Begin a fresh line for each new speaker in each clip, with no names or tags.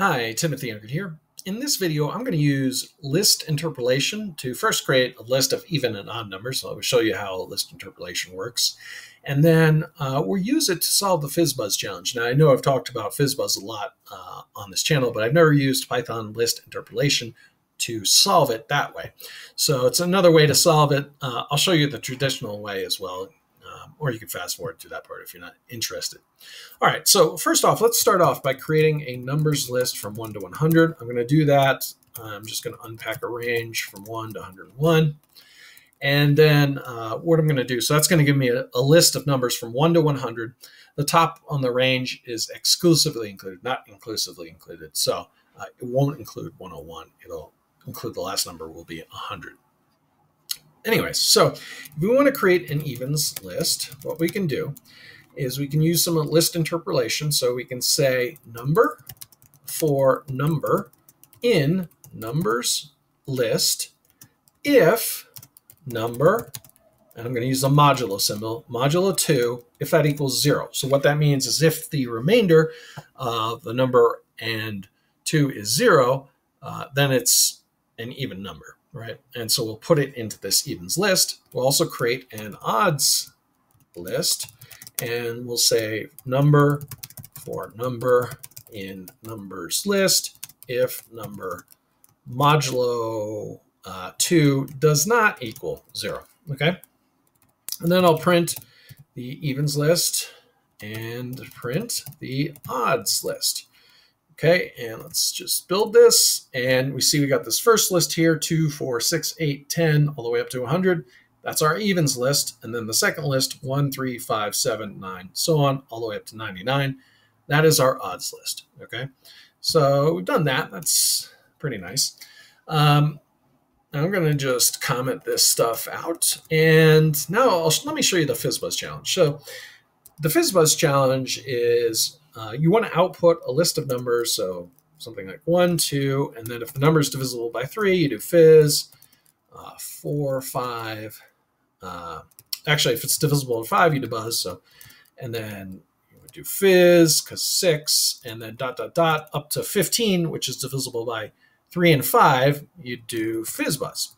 Hi, Timothy Unkert here. In this video, I'm going to use list interpolation to first create a list of even and odd numbers. So I will show you how list interpolation works. And then uh, we'll use it to solve the FizzBuzz challenge. Now, I know I've talked about FizzBuzz a lot uh, on this channel, but I've never used Python list interpolation to solve it that way. So it's another way to solve it. Uh, I'll show you the traditional way as well um, or you can fast forward to that part if you're not interested. All right, so first off, let's start off by creating a numbers list from 1 to 100. I'm going to do that. I'm just going to unpack a range from 1 to 101. And then uh, what I'm going to do, so that's going to give me a, a, list of numbers from 1 to 100. The top on the range is exclusively included, not inclusively included. So uh, it won't include 101. It'll include the last number will be 100. Anyways, so if we want to create an evens list, what we can do is we can use some list interpolation. So we can say number for number in numbers list if number, and I'm going to use the modulo symbol, modulo 2, if that equals 0. So what that means is if the remainder of the number and 2 is 0, uh, then it's an even number right? And so we'll put it into this evens list. We'll also create an odds list, and we'll say number for number in numbers list if number modulo uh, 2 does not equal 0, okay? And then I'll print the evens list and print the odds list. Okay, and let's just build this. And we see we got this first list here, 2, 4, 6, 8, 10, all the way up to 100. That's our evens list. And then the second list, 1, 3, 5, 7, 9, so on, all the way up to 99. That is our odds list, okay? So we've done that. That's pretty nice. Um, I'm going to just comment this stuff out. And now I'll, let me show you the FizzBuzz challenge. So the FizzBuzz challenge is uh, you want to output a list of numbers, so something like 1, 2, and then if the number is divisible by 3, you do fizz, uh, 4, 5. Uh, actually, if it's divisible by 5, you do buzz, so, and then you would do fizz, because 6, and then dot, dot, dot, up to 15, which is divisible by 3 and 5, you do fizz buzz.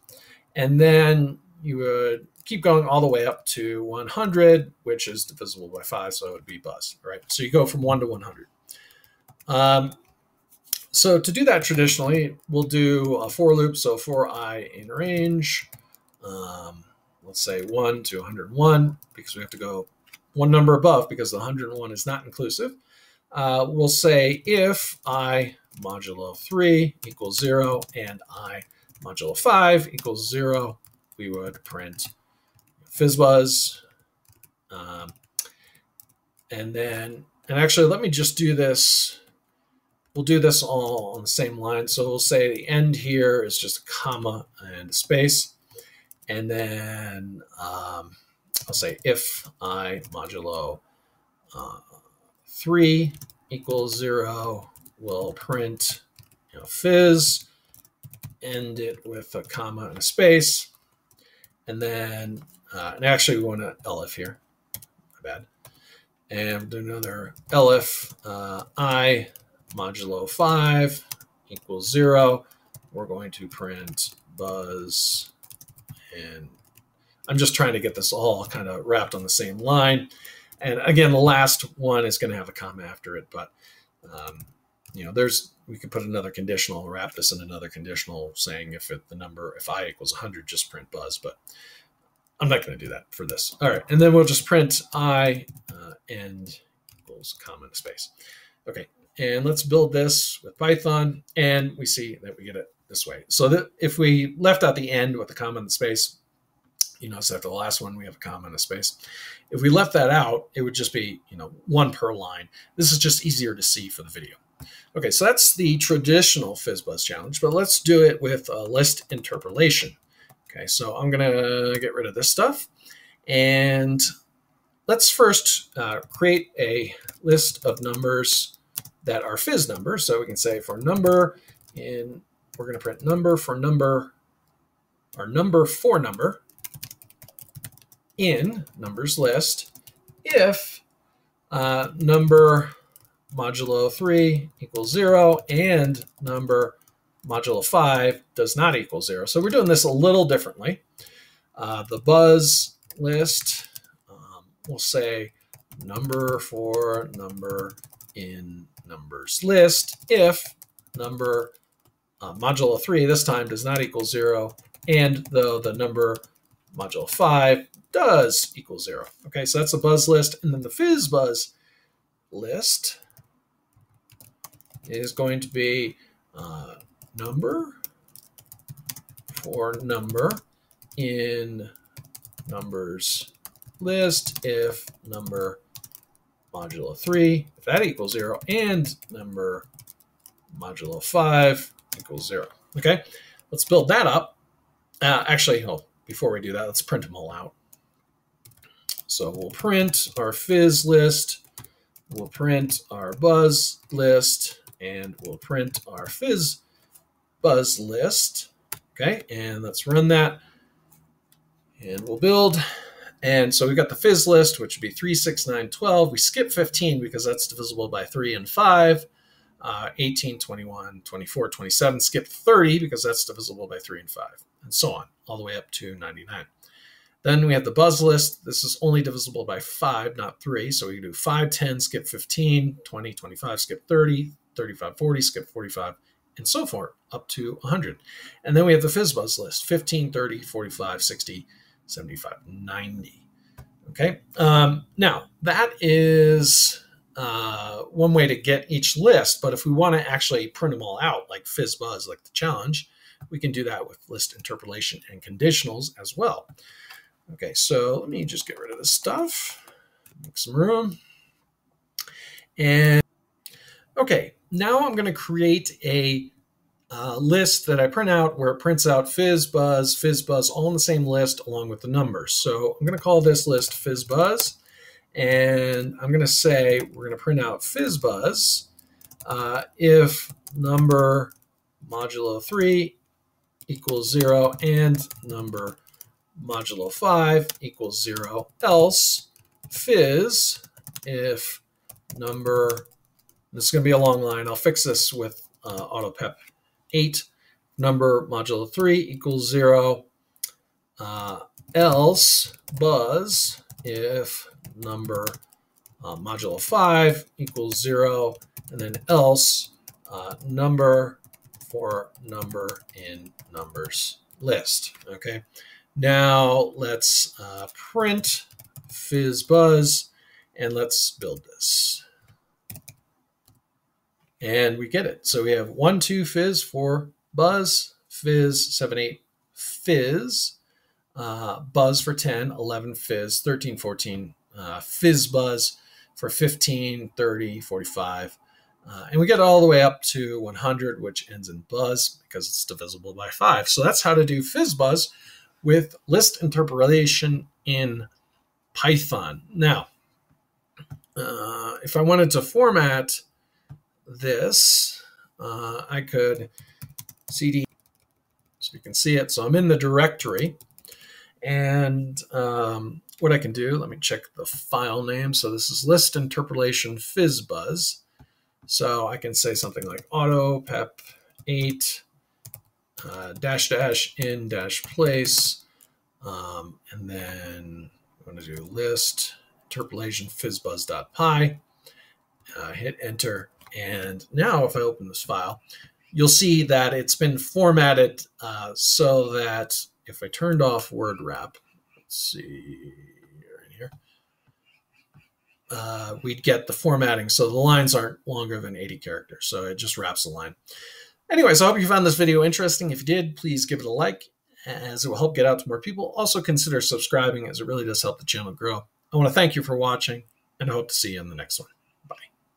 And then you would keep going all the way up to 100, which is divisible by 5, so it would be buzz, right? So you go from 1 to 100. Um, so to do that traditionally, we'll do a for loop, so for i in range, um, let's say 1 to 101, because we have to go one number above because the 101 is not inclusive. Uh, we'll say if i modulo 3 equals 0 and i modulo 5 equals 0, we would print FizzBuzz. Um, and then, and actually, let me just do this. We'll do this all on the same line. So we'll say the end here is just a comma and a space. And then um, I'll say if i modulo uh, 3 equals 0, we'll print you know, fizz, end it with a comma and a space. And then uh, and actually, we want an elif here. My bad. And do another elif uh, i modulo 5 equals 0. We're going to print buzz. And I'm just trying to get this all kind of wrapped on the same line. And again, the last one is going to have a comma after it, but um, you know, there's we could put another conditional, wrap this in another conditional, saying if it, the number if i equals 100, just print buzz. But I'm not going to do that for this. All right, and then we'll just print i uh, and equals comma space. Okay, and let's build this with Python, and we see that we get it this way. So that if we left out the end with a comma and the space, you notice after the last one we have a comma and a space. If we left that out, it would just be you know one per line. This is just easier to see for the video. Okay, so that's the traditional FizzBuzz challenge, but let's do it with a list interpolation. Okay, so I'm going to get rid of this stuff. And let's first uh, create a list of numbers that are fizz numbers. So we can say for number in, we're going to print number for number, or number for number in numbers list if uh, number modulo 3 equals 0 and number modulo 5 does not equal 0. So we're doing this a little differently. Uh, the buzz list, um, we'll say number for number in numbers list if number uh, modulo 3 this time does not equal 0 and though the number modulo 5 does equal 0. Okay, so that's the buzz list. And then the fizz buzz list is going to be uh, number for number in numbers list if number modulo 3, if that equals 0, and number modulo 5 equals 0. Okay, let's build that up. Uh, actually, oh, before we do that, let's print them all out. So we'll print our fizz list, we'll print our buzz list, and we'll print our fizz buzz list. Okay, and let's run that. And we'll build. And so we've got the fizz list, which would be 3, 6, 9, 12. We skip 15 because that's divisible by 3 and 5. Uh, 18, 21, 24, 27. Skip 30 because that's divisible by 3 and 5. And so on, all the way up to 99. Then we have the buzz list. This is only divisible by 5, not 3. So we can do 5, 10, skip 15, 20, 25, skip 30, 35, 40, skip 45, and so forth up to 100. And then we have the FizzBuzz list 15, 30, 45, 60, 75, 90. Okay. Um, now, that is uh, one way to get each list. But if we want to actually print them all out, like FizzBuzz, like the challenge, we can do that with list interpolation and conditionals as well. Okay, so let me just get rid of this stuff, make some room. And okay, now I'm going to create a uh, list that I print out where it prints out fizz, buzz, fizz, buzz, all in the same list along with the numbers. So I'm going to call this list FizzBuzz. And I'm going to say we're going to print out FizzBuzz uh, if number modulo 3 equals 0 and number modulo 5 equals 0, else fizz if number, this is going to be a long line, I'll fix this with uh, AutoPep 8, number modulo 3 equals 0, uh, else buzz if number uh, modulo 5 equals 0, and then else uh, number for number in numbers list. Okay. Now let's uh, print fizz buzz and let's build this. And we get it. So we have one, two fizz four buzz, fizz, seven, eight, fizz, uh, buzz for 10, 11 fizz, 13, 14, uh, fizz buzz for 15, 30, 45. Uh, and we get all the way up to 100, which ends in buzz because it's divisible by 5. So that's how to do fizz buzz with list interpolation in Python. Now, uh, if I wanted to format this, uh, I could cd, so you can see it. So I'm in the directory. And um, what I can do, let me check the file name. So this is list interpolation fizzbuzz. So I can say something like auto pep 8 uh, dash dash in dash place, um, and then I'm going to do list interpolation fizzbuzz.py. Uh, hit enter, and now if I open this file, you'll see that it's been formatted uh, so that if I turned off word wrap, let's see right here, uh, we'd get the formatting so the lines aren't longer than 80 characters. So it just wraps the line. Anyways, I hope you found this video interesting. If you did, please give it a like as it will help get out to more people. Also consider subscribing as it really does help the channel grow. I want to thank you for watching and I hope to see you in the next one.